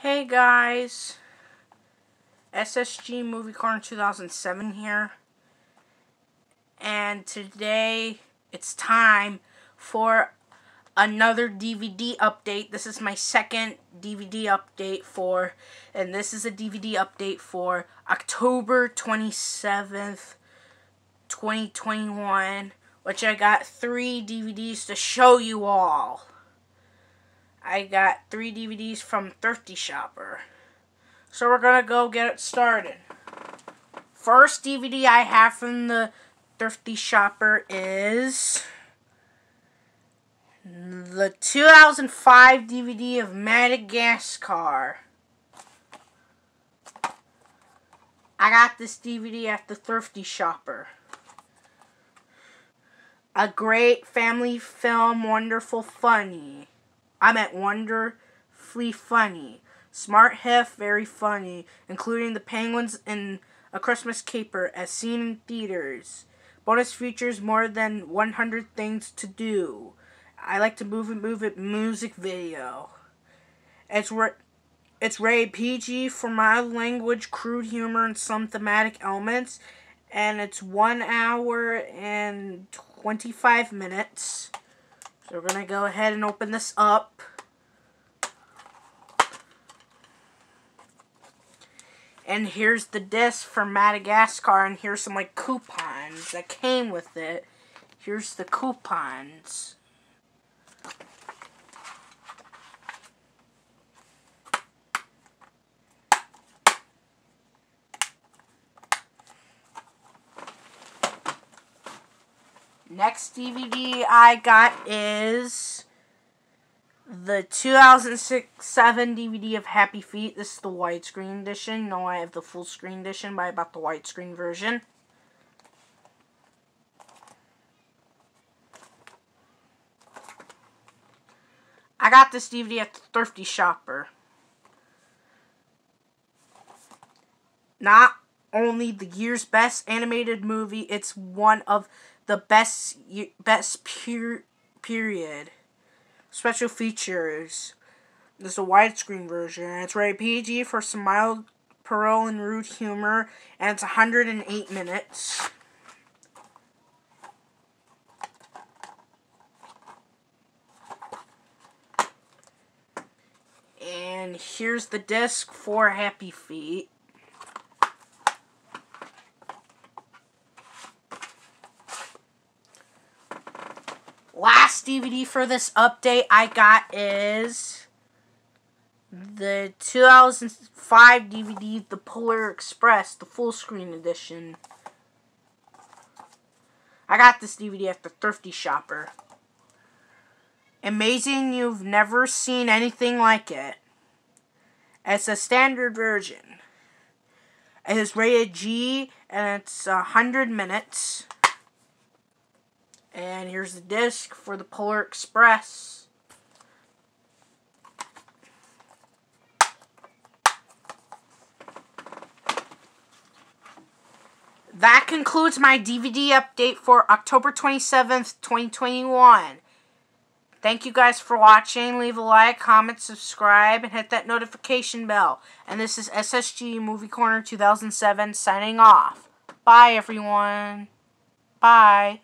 Hey guys, SSG Movie Corner 2007 here, and today it's time for another DVD update. This is my second DVD update for, and this is a DVD update for October 27th, 2021, which I got three DVDs to show you all. I got three DVDs from Thrifty Shopper. So we're going to go get it started. First DVD I have from the Thrifty Shopper is the 2005 DVD of Madagascar. I got this DVD at the Thrifty Shopper. A great family film, wonderful, funny. I'm at wonderfully funny. Smart hef, very funny, including the penguins in A Christmas Caper as seen in theaters. Bonus features more than 100 things to do. I like to move it, move it music video. It's it's rated PG for mild language, crude humor, and some thematic elements. And it's one hour and 25 minutes. So we're going to go ahead and open this up. And here's the disc from Madagascar, and here's some like coupons that came with it. Here's the coupons. Next DVD I got is the 2006-7 DVD of Happy Feet. This is the widescreen edition. No, I have the full screen edition, but I bought the widescreen version. I got this DVD at the Thrifty Shopper. Not only the year's best animated movie, it's one of the best best pure period. Special features. There's a widescreen version. It's rated PG for some mild parole and rude humor, and it's 108 minutes. And here's the disc for Happy Feet. DVD for this update I got is the 2005 DVD, The Polar Express, the full screen edition. I got this DVD at the Thrifty Shopper. Amazing, you've never seen anything like it. It's a standard version. It is rated G and it's 100 minutes. And here's the disc for the Polar Express. That concludes my DVD update for October 27th, 2021. Thank you guys for watching. Leave a like, comment, subscribe, and hit that notification bell. And this is SSG Movie Corner 2007 signing off. Bye, everyone. Bye.